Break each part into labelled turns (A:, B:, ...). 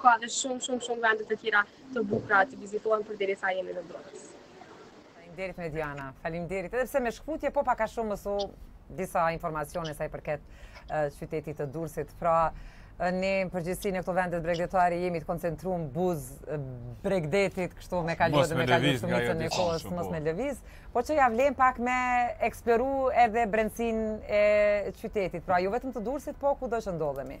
A: Ka dhe
B: shumë
A: shumë shumë
B: vende të tjera të bukura të vizitohen përderisa jemi në
C: Durrës. Faleminderit Mediana. Faleminderit. Edhe pse me shkputje po pak a shumë mësum disa informacione sa i përket qytetit të Durrësit. Pra, ne në përgjithësi në këto vendet bregdetare jemi të koncentrum buzë bregdetit kështu me kalu dhe me kalu shumicën e kohës mos me lëviz, por që ia vlen pak me eksploru edhe brendësinë e qytetit. Pra, jo vetëm të Durrësit, po kudo që ndodhemi.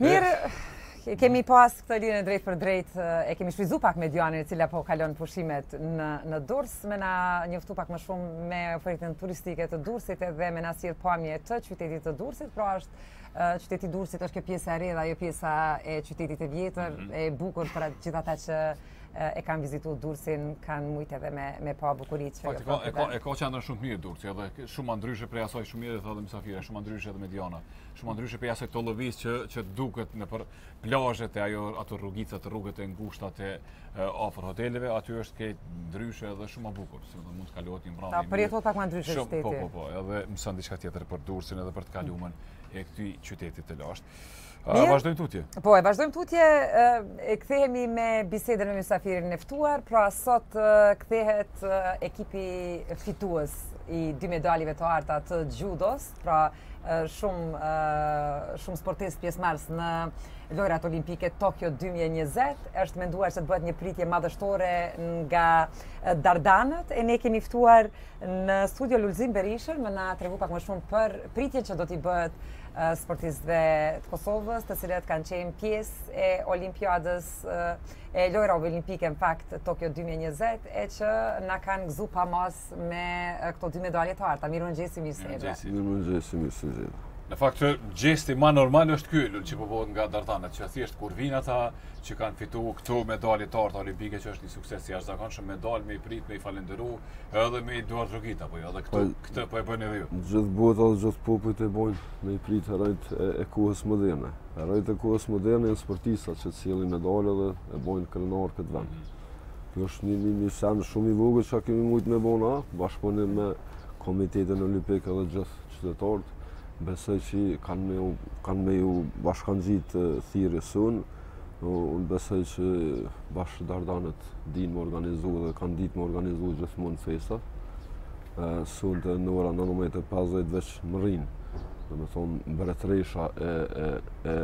C: Mirë, kemi pas këtë linjë të drejtpërdrejtë, e kemi shfrytëzu pak Medianën e cila po kalon pushimet në, në Durrës, me na njoftu pak më shumë me ofertën turistike të Durrësit edhe me na sjell pamje të qytetit të Durrësit, pra është qyteti i Durrësit është kjo pjesa e re dhe ajo pjesa e qytetit e vjetër, mhm. e bukur për të gjithë ata që e kanë vizitu Durrësin, kanë mujtë edhe me, me pa bukuritë që
D: Fakt, po e, ka, e ka qendrën shumë të mirë Durrësi, edhe shumë ma ndryshe prej asaj shumë mirë, e tha edhe mysafirja, shumë ma ndryshe edhe Mediana, shumë ma ndryshe prej asaj tollovisë që, që duket nëpër plazhet e ajo, ato rrugicat, rrugët e ngushta afër hoteleve, aty është ke ndryshe edhe shumë më bukur, se mund të kalohet një mbramje.
C: Të përjetohet pak më ndryshe shumë, shteti.
D: Po, po, po, edhe mëson diçka tjetër për Durrësin edhe për të kalumen e këtij qytetit të lashtë. A vazhdojmë tutje?
C: Po, e vazhdojmë tutje, e kthehemi me bisedën me mysafirin e ftuar, pra sot kthehet ekipi fitues i dy medaljeve të arta të xhudos, pra shumë, shumë sportistë pjesëmarrës në lojërat olimpike Tokio 2020, është menduar që të bëhet një pritje madhështore nga Dardanët, e ne kemi ftuar në studio Lulzim Berishën, me na tregu pak më shumë për pritjen që do t'i bëhet sportistëve të Kosovës, të cilët kanë qenë pjesë e Olimpiadës e Lojrave Olimpike në fakt Tokio 2020 e që na kanë gëzu pa masë me këto dy medalje të arta. Mirë mëngjesi, mirë
E: se erdhe. Mirë mëngjesi, mirë se erdhe.
D: Në fakt gjesti ma normal është ky Lul që po bëhet nga Dardanët, që thjesht kur vin ata që kanë fitu këto medalje të arta olimpike që është një sukses i jashtëzakonshëm, me dalë me i prit, me i falendëru, edhe me i duartrokit apo jo, edhe këtu. Po, Këtë po e bëni dhe ju.
E: E gjithë bota dhe gjithë popujt e bojnë me i pritë herojt e kohës moderne. Herojt e kohës moderne janë sportista që sjellin medalje dhe e bojnë krenar këtë vend. Mhm. Kjo është një, një, një sen shumë i vogël që e kemi mujtë me bo në bashkëpunim me Komitetin Olimpik dhe gjithë qytetarët. Besoj që kanë me ju, kanë me ju bashkangjitë thirrjes tonë. Unë besoj që bash Dardanët dinë me organizu dhe kanë ditë me organizu gjithmonë festat. sonte në ora nëntëmbëdhjetë e 50 veç mbërrijnë, dhe me thonë mbretresha e, e, e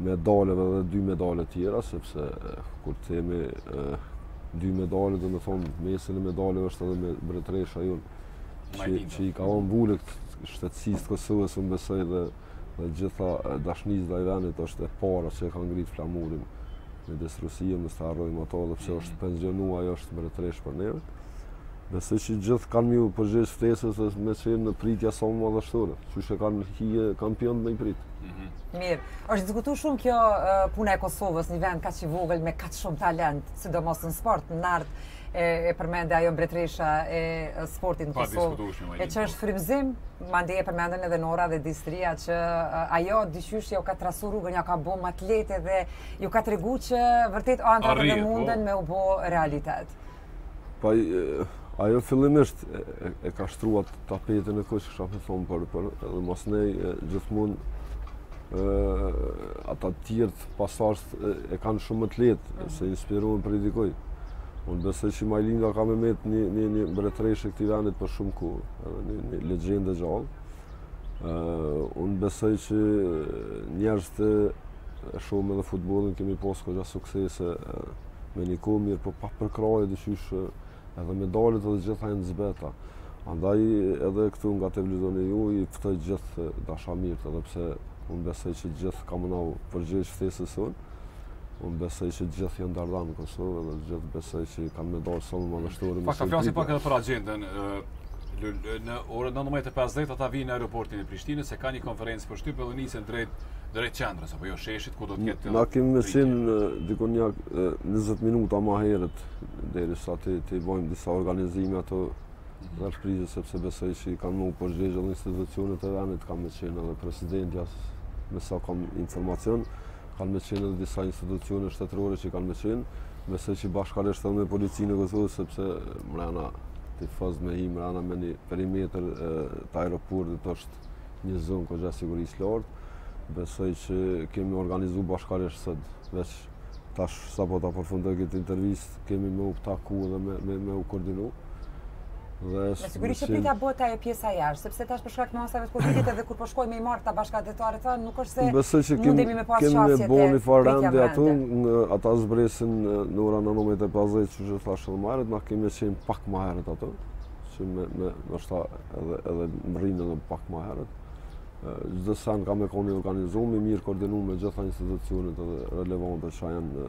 E: medaleve dhe dy medale tjera, sepse kur t'i kemi e, dy medale, dhe me thonë mesin e medaleve është edhe mbretresha jonë, që, që i ka vnu vulën shtetsisë të Kosovës unë besoj dhe, dhe gjitha dashnisë ndaj venit është e para që e ka ngritë flamurin me Distrinë, nuk e harrojmë atë edhe pse është mhm. pensionu, ajo është mbretreshë për neve. Besoj që gjithë kanë me iu përgjegjë ftesës e me qenë një pritje sa më madhështore. Qysh e kanë hije kampionët me i prit.
C: Mhm. Mirë, është diskutu shumë kjo puna e Kosovës, një vend kaq i vogël me kaq shumë talent, sidomos në sport, në art e përmende ajo mbretresha e sportit në Kosovë, e që është po. frymëzim, madje e përmendën edhe Nora dhe Distria, që ajo dyqysh ju ka trasu rrugën, ju ka bo ma të lehtë dhe ju ka tregu që vërtet andrrat munden po. me u bo realitet.
E: Po, ajo fillimisht e ka shtruat tapetin e kuq kisha me thonë për, për edhe normal gjithmonë ata tjerët pasuesit e kanë shumë më të lehtë, mhm. se inspirohen prej dikujt. Unë besoj që Majlinda ka me metë një, një, një mbretreshë e këtij venit për shumë kohë, edhe një, një legjendë e gjallë. unë besoj që njerëzit shumë edhe n'futboll kemi pasë kogja suksese, me një kohë mirë, po pa përkrahje dyqysh edhe medalet edhe gjitha janë të zbeta. Andaj edhe këtu nga televizioni juaj i ftoj gjithë dashamirët edhe pse unë besoj që gjithë kanë me iu përgjegjë ftesës sonë. Unë besoj që gjithë janë dardanë në Kosovë dhe gjithë besoj që kanë me dalë sa më madhështore.
D: Pak ta flasim pak edhe për agendën. në orën 19.50 ata vijnë në aeroportin e Prishtinës se ka një konferencë për shtyp dhe nisen drejt drejt qendrës apo jo sheshit ku do të ketë.
E: Na kemi me qenë dikun një 20 minuta më herët derisa t'i bëjmë disa organizime ato mhm. rreth pritjes sepse besoj se i kanë me u përgjegjë edhe institucionet e vendit kanë me qenë edhe presidentja me sa kam informacion Kanë me qenë edhe disa institucione shtetërore që kanë me qenë, besoj që bashkarisht edhe me policinë e Kosovës, sepse mrena tifoz me hi mrena në një perimetër të aeroportit është një zonë kogja e sigurisë së lartë, besoj që kemi me organizu bashkarisht se, veç tash sa po të përfundoj këtë intervistë, Kemi me u taku dhe me, me, me u koordinu.
C: Dhe sigurisht që pritja bëhet te ajo pjesa jashtë, sepse tash për shkak të masave të Covidit edhe kur po shkojmë me i marrë këta bashkatdhetarët tonë nuk është se
E: Besoj që mundemi me pas qasje. Kemi bën një farë rendi aty, ata zbresin në orën 19:50, siç e thashë edhe më herët, na kemi me qenë pak më herët aty, që do me thanë ndoshta edhe edhe mbrrin edhe pak më herët. Çdo sen ka me kon i organizuar, mirë koordinuar me gjitha institucionet edhe relevante që janë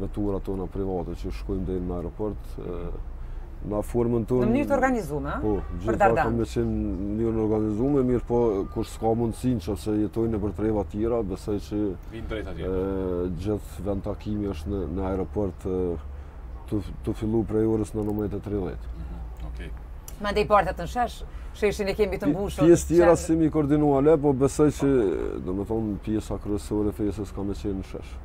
E: veturat tona private që shkojmë deri në aeroport. Në formën tonë...
C: Në mënyrë të organizume,
E: po,
C: për Dardan.
E: Po, gjithë në mënyrë të organizume, mirëpo, kush s'ka mundësi që se jetojnë nëpër treva tjera, besoj që...
D: Vijnë drejta
E: tjera. Gjithë vendtakimi është në, në aeroport tu, tu fillu prej orës 19.30.
D: Mhm,
C: okay. Mandej bartet në shesh, sheshin e kemi të mbushur.
E: Pjesët tjera s'i kemi koordinu hala, po besoj që, do me thonë, pjesa kryesore e festës ka me qenë në shesh.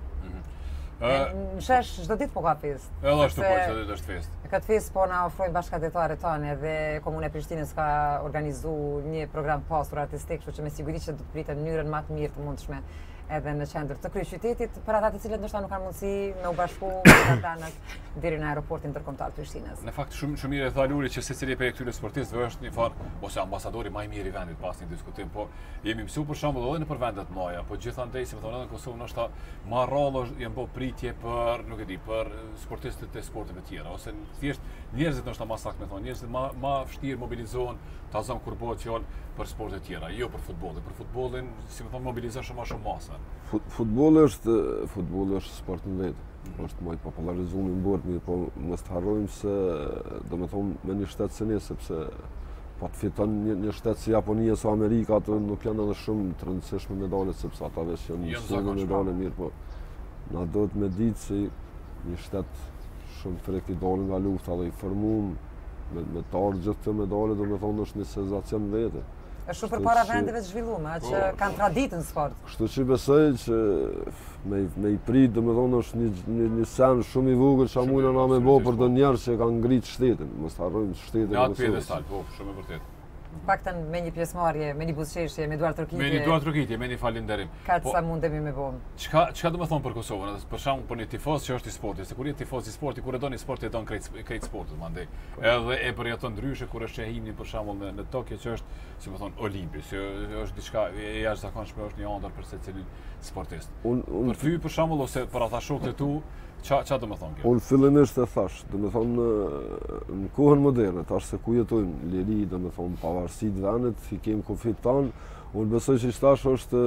C: Në shesh, çdo ditë po ka festë.
D: Edhe është të po
C: çdo
D: ditë është
C: festë. Këtë festë po na ofrojnë bashkatdhetarët tanë dhe Komuna e Prishtinës ka organizu një program të pasur artistik, që që me siguri që do të priten në mënyrën ma të mirë të mundshme edhe në qendër të kryeqytetit, për ata të cilët ndoshta nuk kanë mundësi me u bashku me Dardanët deri në aeroportin ndërkombëtar të Prishtinës.
D: Në fakt shumë shumë mirë e tha Luri që secili prej këtyre sportistëve është një farë ose ambasadori më i mirë i vendit pa asnjë diskutim, po Jemi mësu për shembull edhe nëpër vende të mëdha, po gjithandej si me thonë në Kosovë ndoshta më rrallë janë bërë pritje për, nuk e di, për sportistët e sporteve të tjera ose thjesht njerëzit ndoshta më saktë me thonë, njerëzit më më vështirë mobilizohen ta zomë kur bëhet fjalë për sporte të tjera, jo për futbollin. Për futbollin, si me thonë, mobilizon shumë më shumë masa.
E: Futbolli është futbolli është sport në vete. është më i popullarizumi në botë, mirëpo mos të harrojmë se do me thonë me një shtet si ne sepse po të fiton një, një shtet si Japonia ose Amerika ato nuk janë edhe shumë të rëndësishme medalje sepse ata veç janë
D: mësu
E: në medalje mirëpo na duhet me ditë se një shtet shumë freskët i dalë nga lufta dhe i formum me, me të gjithë këto medalje do me thonë është një senzacion në vete
C: Është shumë përpara vendeve të zhvillume, që
D: po,
C: kanë po. traditë në sport.
E: Kështu që besoj që me, me i prit, do me thonë, është një, një, një sen shumë i vogër që mujmë na me bo për
D: këta
E: njerëz që e kanë ngritë shtetin, mos harrojmë shtetin.
D: Në atë piedestal, po, shumë e vërtetë.
C: Paktën me një pjesëmarrje, me një buzëqeshje, me duartrokitje.
D: Me një duartrokitje, me një falinderim.
C: Kaq
D: po,
C: sa mundemi me bo.
D: Çka, çka do me thonë për Kosovën, për shembull për një tifoz që është i sportit, se kur je tifoz i sportit, kur e don sportin, e don krejt, krejt sportin, edhe e përjeton ndryshe kur është himni për shembull në në Tokio që është, si me thonë, Olimpi, që është diçka e jashtëzakonshme, është një ëndërr për secilin sportist.
E: Un, un,
D: për ty për shembull ose për ata shokët e tu, ça ça do me thonë kjo?
E: Un fillimisht e thashë, do me thonë në, në kohën moderne, tash se ku jetojmë, liri, do me thonë pavarësi të vendit, i kem kufijtë tanë, un besoj se tash është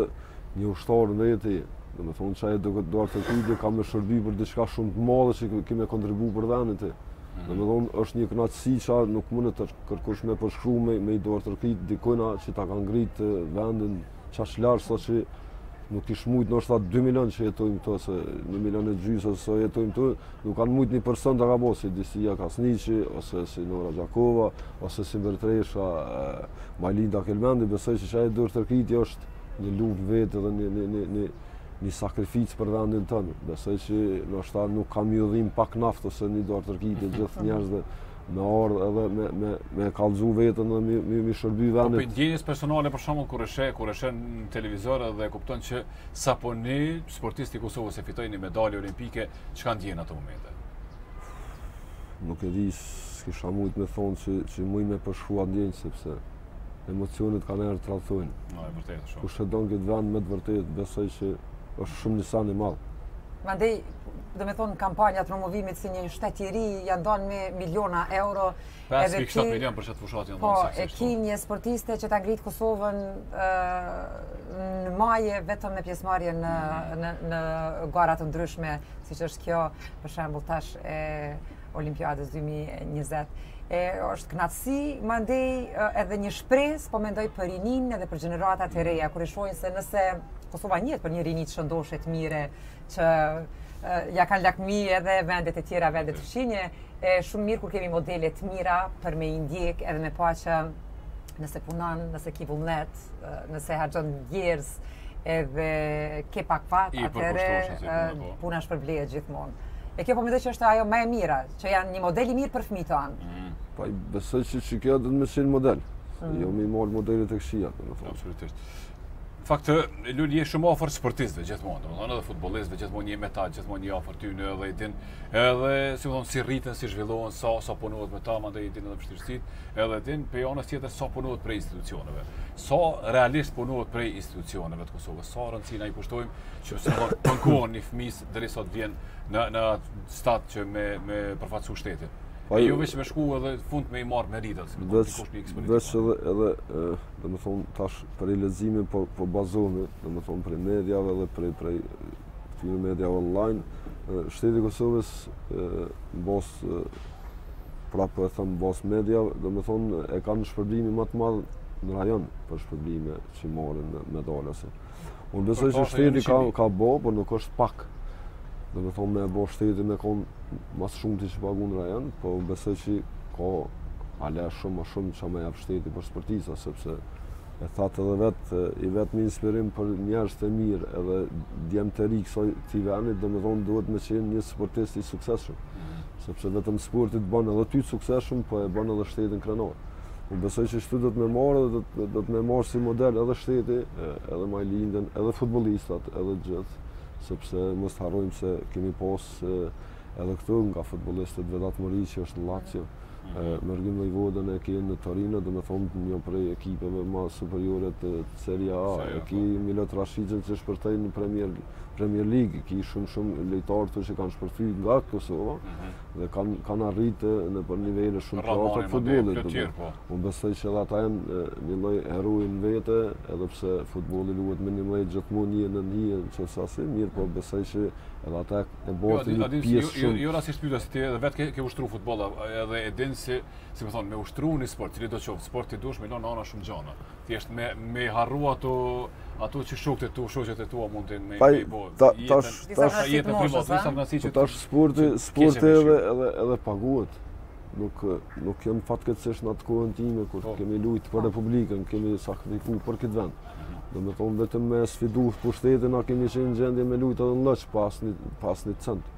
E: një ushtar n'veti, do me thonë qajo duartrokitje ka me shërby për diçka shumë të madhe që kemi kontribuar për vendin Do me thonë, është një knatësi që nuk munet kërkush me përshkru me, me i duartrokit dikujna që ta kanë ngrit vendin qaq lart, sa që nuk ish mujtë, ndoshta 2 milion që jetojmë këtu, ose 1 milion e gjysë, ose sa jetojmë këtu, nuk kanë mujtë një person e ka bo, si Distria Krasniqi, ose si Nora Gjakova, ose si mbretëresha, Majlinda Kelmendi, besoj që qajo duartrokitje, është një luftë në vete dhe një, një, një, një, Një sakrificë për vendin tonë. Besoj që në shta nuk kam ju dhim pak naftë ose një dorë tërki të gjithë njerëzve me ardhë edhe me, me, me kallzu veten dhe me i, me i, me i shërby
D: po,
E: vendit.
D: Po për ndjenjë personale për shembull kur e sheh, kur e sheh në televizor dhe kupton që sapo një sportiste e Kosovës e fitoi një medalje olimpike, çka ndjen atë moment?
E: Nuk e di, s'kisha mujtë me thonë që, që muj me përshkru atë ndjenjë, sepse emocionet ka njerëz të tradhtojnë.
D: Na, e vërtetë është shumë.
E: Kush e don këtë vend, me të vërtetë, besoj që është shumë një san i madh.
C: Mandej, domethonë, kampanjat e promovimit si një shtet i ri, janë dhanë me miliona euro.
D: 5.7 milion për qat fushatë janë
C: po,
D: dhanë se kështë.
C: Po, e ki një sportiste që ta ngrit Kosovën në maje vetëm me pjesëmarrje në gara të ndryshme, siç është kjo, për shembull tash e Olimpiadës 2020. E është kënaqësi, mandej edhe një shpresë, po mendoj për rininë edhe për gjeneratat e reja, kur e shohin se nëse Kosova njihet për një rini të shëndoshë, të mirë, që ja kanë lakmi edhe vendet e tjera, vendet fqinje, e shumë mirë kur kemi modele të mira për me i ndjek edhe me pa që nëse punon, nëse ki vullnet, nëse harxhon djersë edhe ke pak fat,
D: atëherë po.
C: puna shpërblehet gjithmonë. E kjo po mendoj që është ajo më e mira, që janë një model i mirë për fëmijët tanë.
D: Mm.
E: Po i besoj që që kjo do ta marrin model.
C: Mm.
E: Jo me marr modele të këqija, domethënë.
D: Absolutisht. Fakt ti Luli je shumë afër sportistëve gjithmonë, domethënë edhe futbollistëve gjithmonë je me ta, gjithmonë je afër tyne edhe din, edhe si thon si rriten, si zhvillohen, sa sa punohet me ta, mandej i din edhe vështirësitë. Edhe din prej anës tjetër sa punohet prej institucioneve. Sa realisht punohet prej institucioneve të Kosovës. Sa rëndësi na i kushtojmë që pse do të kohën një fëmis deri sot vjen në në stad që me me përfaqësu shtetin. Po e jo vetëm me shku edhe n'fund me i marr meritat, me
E: kush kush një eksperiencë. Veç edhe edhe domethënë tash prej leximit po po bazohemi, domethënë prej mediave dhe prej prej këtyre mediave online, shteti i Kosovës në bazë prapë po e them në bazë mediave, domethonë e kanë shpërblimin më të madh në rajon për shpërblime që marrin medalistët. Unë besoj se shteti ka, ka bo, por nuk është pak. Domethonë me e bo shteti me konë ma së shumti që pagun në rajon, por unë besoj që ka hala shumë më shumë që me jap shteti për sportista, sepse E the edhe vetë, i vetëmi inspirim për njerëz të mirë edhe djem të ri të këtij vendi, domethonë duhet me qenë një sportist i sukseshëm. Mhm. Sepse vetëm sporti t'ban edhe ty të sukseshëm, po e ban edhe shtetin krenar. Unë besoj që shtu duhet me marrë dhe duhet me marrë si model edhe shteti, edhe Majlindën, edhe futbollistat, edhe gjithë, sepse mos të harrojmë se kemi pas edhe këtu nga futbollistët Vedat Muriqi që është në Lazio. Mërgim Vojvodën e ke në Torino, domethonë një prej ekipeve ma superiore të Serie A. E ki Milot Rashicën që shpërthei në Premier, Premier League. Ki shumë shumë lojtarë që kanë shpërthy nga Kosova mhm. dhe kanë kan arritë nëpër nivele shumë të larta futbollit. Po. Unë besoj që dhe ata janë një lloj heroi n'vete, edhe pse futbolli luhet me një loj gjithmonë një në një që sasi, mirëpo besoj që edhe ata në bord të një pjesë shumë.
D: Jo, jo, jo rastisht pyta se ti edhe vetë ke, ke ushtru futboll edhe e din se si me thonë me ushtru në sport, ti do të qoftë sport ti duhesh me lënë anash shumë gjana. Thjesht me me harru ato ato që shokët e tu, shoqet e tua mundin me i bë.
E: Po, tash tash
D: jetën private, disa
E: nga si që tash sporti, sporti edhe edhe edhe paguhet. Nuk nuk jam fatkeqësisht në atë kohën time kur po. kemi luajtur për po. Republikën, kemi sakrifikuar për këtë vend. Domethonë vetëm me sfidu pushtetin, na kemi qenë në gjendje me lujtë edhe në lëqë pa asnjë, pa asnjë cent.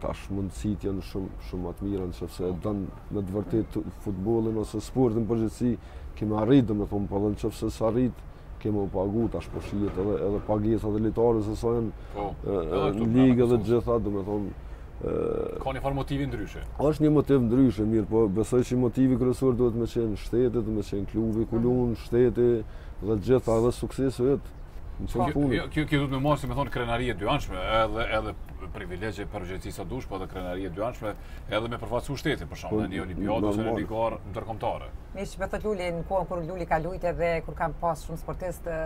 E: Tash mundësitë janë shumë, shumë ma të mira, në qoftë se e don me të vërtetë futbollin ose sportin përgjithësi, ki me arrit, domethonë, por po edhe në qoftë se s'e arrit, ki me u pagu, tash përfshihet po edhe, edhe pagesat e lojtarëve, sa janë po, në ligë edhe gjitha, domethonë,
D: Ka një farë motivi ndryshe?
E: është një motiv ndryshe, mirëpo besoj që motivi kryesor duhet me qenë shteti, duhet me qenë klubi, ku lun, shteti, dhe gjitha dhe suksesi vetë. Në që në punë?
D: Kjo kjo duhet me marrë, si me thonë, krenari e dyanshme, edhe, edhe privilegje përgjithësi sa dush, po edhe krenari e dyanshme, edhe me përfaqësu shtetin, për shembull, po, në një olimpiadë, ose në një garë ndërkombëtare.
C: Mirë që po thot po Luli, në kohën kur Luli ka lujt edhe kur kem pas shumë sportistë,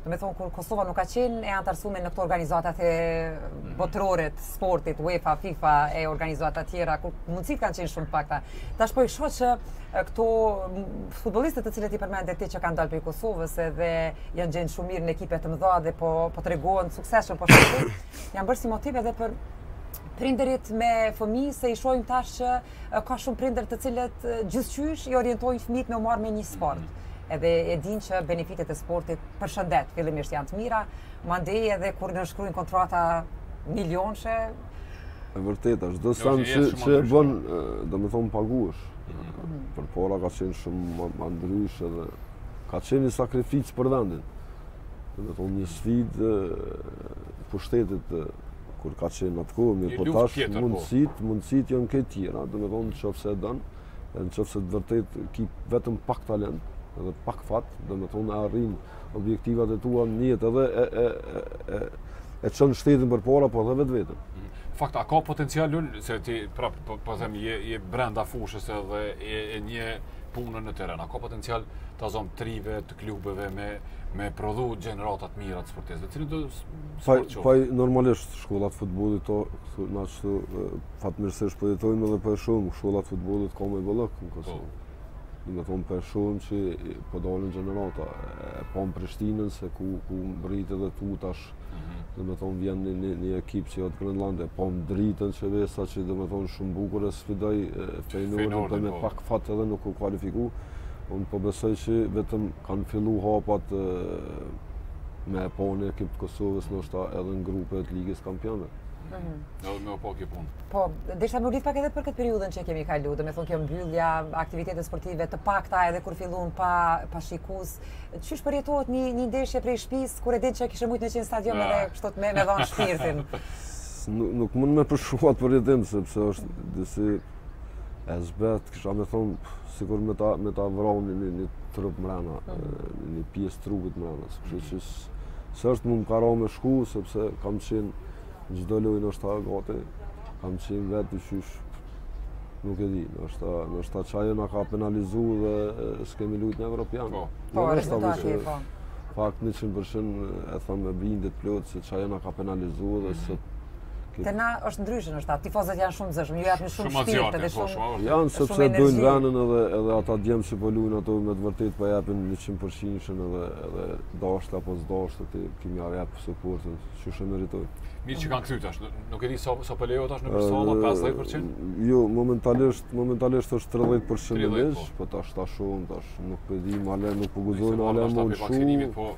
C: Domethonë, kur Kosova nuk ka qenë e antarësume në këto organizatat mhm. botërore të sportit, UEFA, FIFA e organizatat tjera, kur mundësitë kanë qenë shumë të pakta. Tash po i po shoh që këta futbollistët të cilët i përmende ti që kanë dalë prej Kosovës edhe janë gjenë shumë mirë në ekipe të mëdha dhe po, po tregohen suksesshëm, po shoh janë bërë si motiv edhe për prindërit me fëmi se i shohin tash që Ka shumë prindër të cilët gjithqysh i orientojnë fëmijët me u marrë me një sport. Mm edhe e din që benefitet e sportit për shëndet fillimisht janë të mira, mandej edhe kur nënshkruajnë kontrata milionëshe,
E: E vërtetë është, çdo sen që, që e bën, domethonë paguhesh, mhm. përpara ka qenë shumë më, më ndryshe edhe, ka qenë një sakrificë për vendin, domethonë një sfidë pushtetit kur ka qenë atë kohë, mirëpo tash po. mundësitë, mundësitë janë krejt tjera, domethonë në qoftë se e don, në qoftë se të vërtetë ki vetëm pak talent, edhe pak fat, domethonë i arrin objektivat e tua në jetë edhe e, e, e, e, çon shtetin përpara, po edhe vetveten.
D: Mm. Fakt, a ka potencial Lul, se ti prapë, po, po them, je, je brenda fushës edhe e, e njeh punën në terren, a ka potencial te zonat e rive, klubeve me me prodhu gjenerata të mira të sportistëve. Cili
E: do po po normalisht shkolla e futbollit do na çu fatmirësisht po jetojmë edhe për shembull shkolla e futbollit ka me bollëk në Kosovë. Po. Domethënë për shembull që po dalin gjenerata e pam Prishtinën se ku ku mbrit edhe deri tash domethënë vjen një, një, një ekip që jotë Grenland e pam Dritën që vesa që domethënë shumë bukur e sfidoi Fejnordin edhe me po. pak fat edhe nuk u kualifiku unë po besoj që vetëm kanë fillu hapat e, me e pa një ekip të Kosovës ndoshta edhe në grupe të Ligës Kampionëve.
D: Mhm. Në dhe me o po kjo punë.
C: Po, deshta me ndejtë pak edhe për këtë periudhën që kemi kalu, domethënë kjo mbyllja, aktivitetet sportive të pakta edhe kur fillun pa, pa shikues, Qysh përjetohet një, një ndeshje prej shpis, kur e din që kishe mujtë me qenë n'stadion
D: ah.
C: edhe kështu me, me dhanë shpirtin?
E: nuk, nuk mund me përshkru at përjetim, sepse është disi e zbehtë, kisha me thonë, sikur me ta, me ta vra një, një, një trup mrena, mm. një pjesë trupit mrena, sepse mm. që s'është mungu me shku, sepse kam qenë çdo lojë ndoshta gati, kam qenë vetë të qysh Nuk e di, ndoshta qajo na ka penalizu edhe s'kemi lujt në Evropian.
D: Po,
C: po,
E: jo,
C: rezultati, po.
E: Fakt 100% e thom me bindje t'plotë se qajo na ka penalizu edhe mhm. se
C: Te na është ndryshe ndoshta, tifozët janë shumë t'zëshëm, ju japin shumë shpirt edhe
D: po,
C: shumë
D: energji.
E: Janë sepse dojnë venin edhe, edhe ata djem që po lujnë ata me të vërtetë po jepin 100% edhe, edhe dashtë apo s'dashtë ti ki me ia jep suportin, që shumë meritojnë.
D: Mirë që kanë kthy Nuk e di sa sa po lejohet tash në salla 50%?
E: Jo, momentalisht momentalisht është 30% në ligj,
D: po.
E: po tash tash shohim tash nuk po di më ale nuk po guxojnë ale më shumë.
D: Po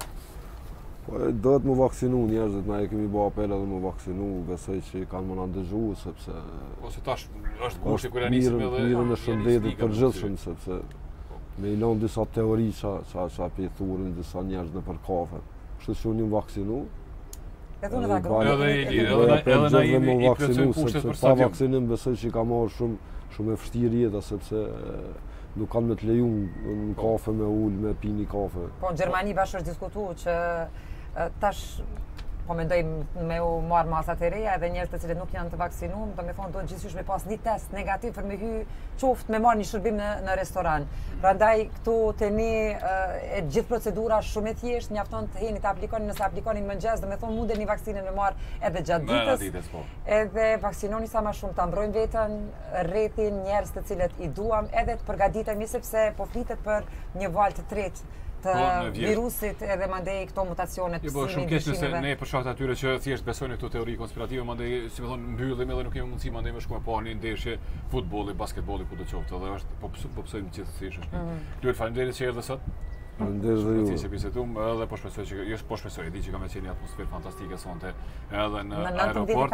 E: Po duhet me u vaksinu njerëzit, na e kemi bë apel edhe me u vaksinu, besoj që i kanë me na dëgju sepse
D: ose tash është gushti kur janë
E: nisur
D: edhe
E: t'mirën e shëndetit t'përgjithshëm sepse me i lon disa teori ça ça ça po e thurin disa njerëz nëpër kafe. kështu që unë jam vaksinu.
C: Edhe unë
E: gjithashtu.
D: Edhe i edhe
E: edhe
D: edhe na i
E: kemi
D: plotësuar kushtet për
E: pa vaksinim besoj se ka me ardh shumë shumë e vështirë jeta sepse nuk kanë me të leju në
D: po.
E: kafe me ul me pini kafe.
C: Po në Gjermani bash është diskutuar që tash po mendojnë me u marr masat e reja edhe njerëz të cilët nuk janë të vaksinuar, do të thotë duhet gjithsesi me pas një test negativ për me hy qoftë me marr një shërbim në në restoran. Prandaj Këtu te ne e gjithë procedura është shumë e thjeshtë, mjafton të hyni të aplikoni, nëse aplikoni në mëngjes, domethënë mundeni vaksinën me marrë edhe gjatë ditës.
D: Brenda
C: ditës,
D: po.
C: Edhe vaksinohuni sa ma shumë, ta mbrojmë veten, rrethin, njerëz të cilët i duam, edhe të përgatitemi, sepse po flitet për një valë të tretë të
D: po,
C: virusit edhe mandej këto mutacionet pësimi.
D: Jo, po shumë keq nëse ne për shkak të atyre që thjesht besojnë këto teori konspirative, mandej, si me thonë, mbyllemi edhe nuk kemi mundësi mandej me shku me pa një ndeshje futbolli, basketbolli, kudo qoftë, edhe është, po, po pësojmë Gjithësish është.
C: Mm
D: -hmm. Luel, faleminderit që erdhe sot.
E: Faleminderit dhe ju.
D: Që bisedum, edhe po shpresoj që jo po shpresoj, di që ka me qenë një atmosferë fantastike sonte, edhe në,
C: në
D: aeroport,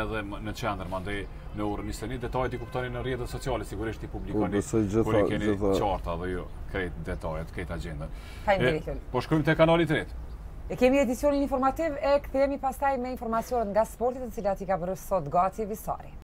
D: edhe në qendër, mandej në orën 21 detajet i kuptoni në rrjetet sociale, sigurisht i publikoni.
E: Po, gjitha,
D: kur i keni
E: gjitha...
D: qarta dhe ju krejt detajet, krejt agjendën.
C: Faleminderit.
D: Po shkojmë te kanali i tretë.
C: E kemi edicionin informativ e kthehemi pastaj me informacione nga sporti të cilat i ka bërë sot gati Visari.